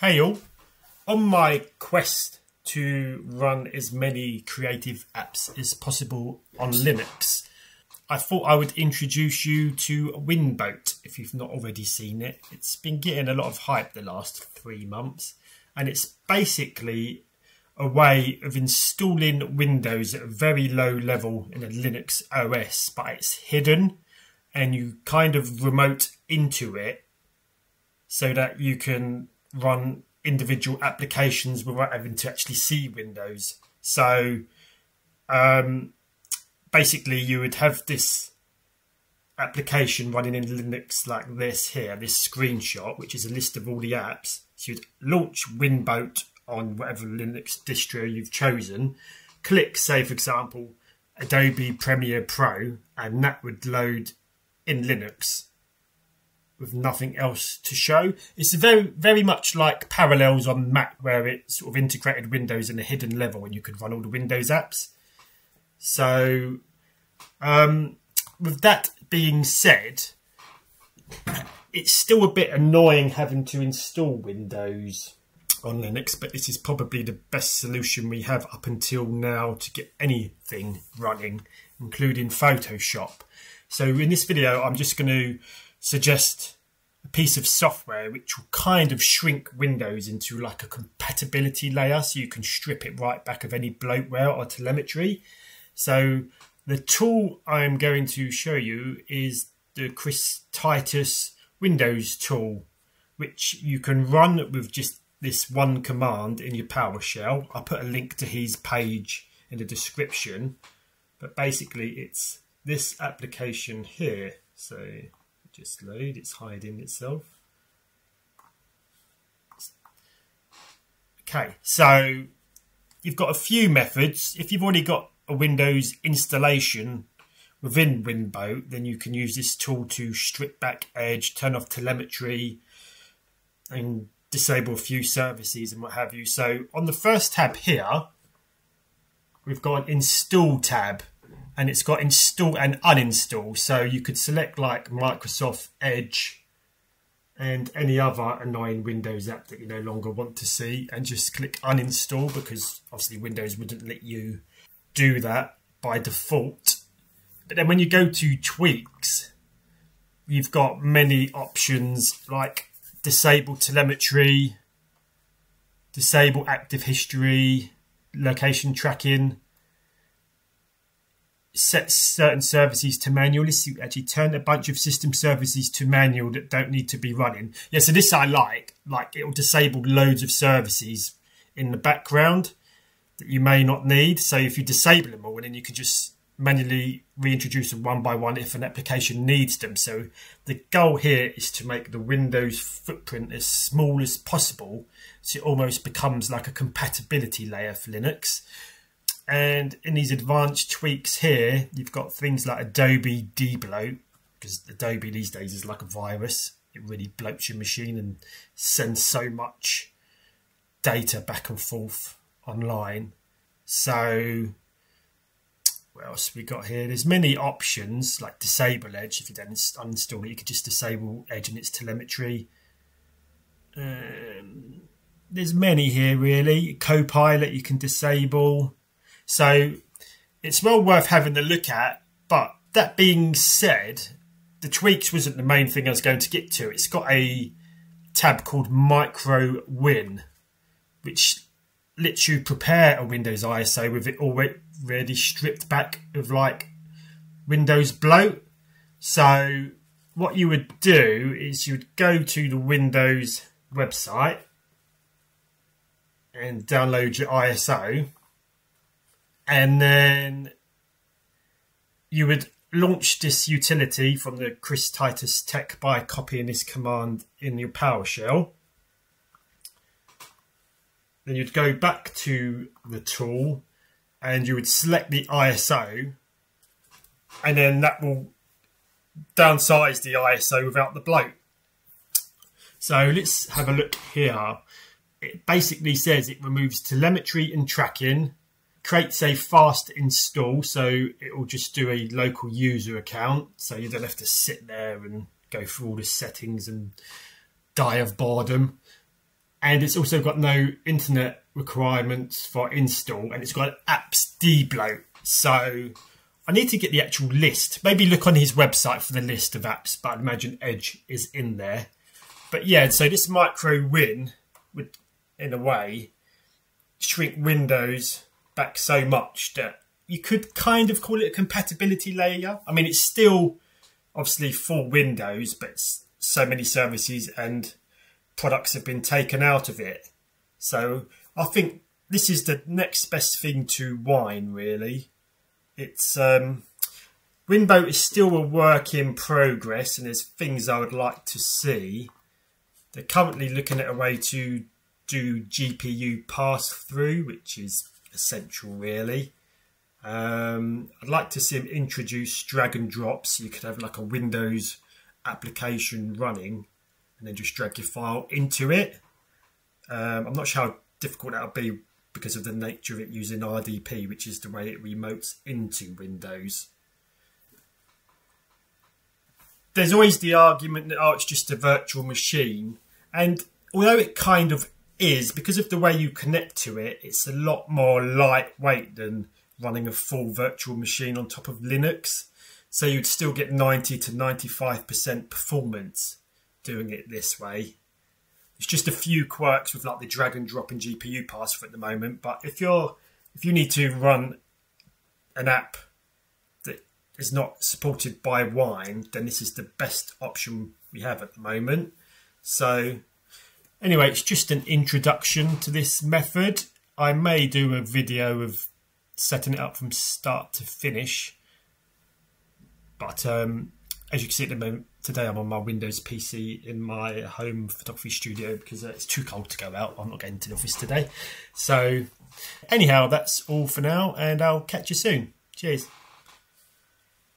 Hey all, on my quest to run as many creative apps as possible on Linux, I thought I would introduce you to Winboat if you've not already seen it. It's been getting a lot of hype the last three months, and it's basically a way of installing Windows at a very low level in a Linux OS, but it's hidden and you kind of remote into it so that you can run individual applications without having to actually see Windows. So um, basically, you would have this application running in Linux like this here, this screenshot, which is a list of all the apps. So you'd launch Winboat on whatever Linux distro you've chosen, click, say, for example, Adobe Premiere Pro, and that would load in Linux with nothing else to show. It's very, very much like Parallels on Mac, where it sort of integrated Windows in a hidden level and you could run all the Windows apps. So, um, with that being said, it's still a bit annoying having to install Windows on Linux, but this is probably the best solution we have up until now to get anything running, including Photoshop. So in this video, I'm just going to suggest a piece of software which will kind of shrink Windows into like a compatibility layer so you can strip it right back of any bloatware or telemetry. So the tool I'm going to show you is the Chris Titus Windows tool, which you can run with just this one command in your PowerShell. I'll put a link to his page in the description, but basically it's this application here. So just load, it's hiding itself. Okay, so you've got a few methods. If you've already got a Windows installation within Winboat, then you can use this tool to strip back Edge, turn off telemetry, and disable a few services and what have you. So on the first tab here, we've got an install tab and it's got install and uninstall. So you could select like Microsoft Edge and any other annoying Windows app that you no longer want to see and just click uninstall because obviously Windows wouldn't let you do that by default. But then when you go to tweaks, you've got many options like disable telemetry, disable active history, location tracking, set certain services to manual. This actually turn a bunch of system services to manual that don't need to be running. Yeah, so this I like. Like it will disable loads of services in the background that you may not need. So if you disable them all, then you can just manually reintroduce them one by one if an application needs them. So the goal here is to make the Windows footprint as small as possible so it almost becomes like a compatibility layer for Linux. And in these advanced tweaks here, you've got things like Adobe debloat, because Adobe these days is like a virus. It really bloats your machine and sends so much data back and forth online. So what else we got here? There's many options like disable Edge. If you don't uninstall it, you could just disable Edge and its telemetry. Um, there's many here really. Copilot you can disable. So it's well worth having a look at. But that being said, the tweaks wasn't the main thing I was going to get to. It's got a tab called Micro Win, which lets you prepare a Windows ISO with it already stripped back of like Windows bloat. So what you would do is you would go to the Windows website and download your ISO and then you would launch this utility from the Chris Titus Tech by copying this command in your PowerShell. Then you'd go back to the tool and you would select the ISO and then that will downsize the ISO without the bloat. So let's have a look here. It basically says it removes telemetry and tracking, creates a fast install, so it will just do a local user account, so you don't have to sit there and go through all the settings and die of boredom. and it's also got no internet requirements for install, and it's got apps debloat. So I need to get the actual list. Maybe look on his website for the list of apps, but I'd imagine Edge is in there. But yeah, so this micro win would, in a way, shrink Windows back so much that you could kind of call it a compatibility layer. I mean, it's still obviously for Windows, but so many services and products have been taken out of it. So I think this is the next best thing to Wine, really. It's um, Winboat is still a work in progress, and there's things I would like to see. They're currently looking at a way to do GPU pass through, which is essential, really. Um, I'd like to see them introduce drag and drop, so you could have like a Windows application running, and then just drag your file into it. Um, I'm not sure how difficult that would be because of the nature of it using RDP, which is the way it remotes into Windows. There's always the argument that, oh, it's just a virtual machine. And although it kind of is, because of the way you connect to it, it's a lot more lightweight than running a full virtual machine on top of Linux. So you'd still get 90 to 95% performance doing it this way. It's just a few quirks with like the drag and drop and GPU pass for at the moment. But if you're if you need to run an app that is not supported by Wine, then this is the best option we have at the moment. So anyway, it's just an introduction to this method. I may do a video of setting it up from start to finish. But um, as you can see at the moment, today I'm on my Windows PC in my home photography studio because uh, it's too cold to go out. I'm not getting to the office today. So, anyhow, that's all for now, and I'll catch you soon. Cheers.